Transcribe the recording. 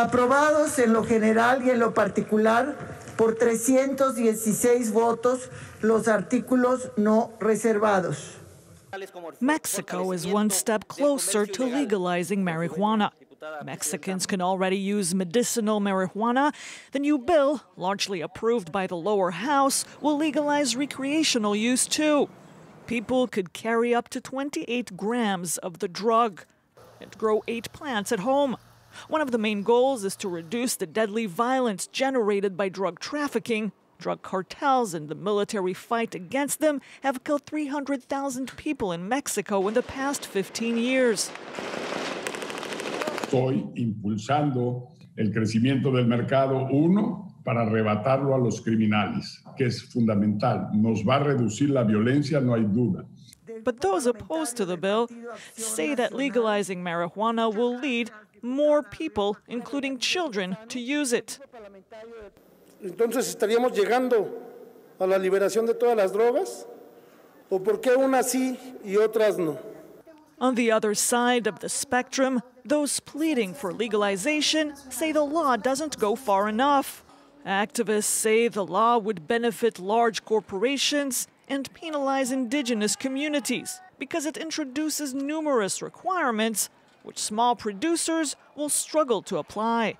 aprobados en lo general y en lo particular por 316 votos los artículos no reservados. Mexico is one step closer to legalizing marijuana. Mexicans can already use medicinal marijuana. The new bill, largely approved by the lower house, will legalize recreational use too. People could carry up to 28 grams of the drug and grow eight plants at home. One of the main goals is to reduce the deadly violence generated by drug trafficking. Drug cartels and the military fight against them have killed 300,000 people in Mexico in the past 15 years. Estoy impulsando el crecimiento del mercado, uno, para arrebatarlo a los criminales, que es fundamental. Nos va a reducir la violencia, no hay duda. But those opposed to the bill say that legalizing marijuana will lead more people, including children, to use it. Entonces estaríamos llegando a la liberación de todas las drogas? ¿O por qué unas sí y otras no? On the other side of the spectrum, those pleading for legalization say the law doesn't go far enough. Activists say the law would benefit large corporations and penalize indigenous communities because it introduces numerous requirements which small producers will struggle to apply.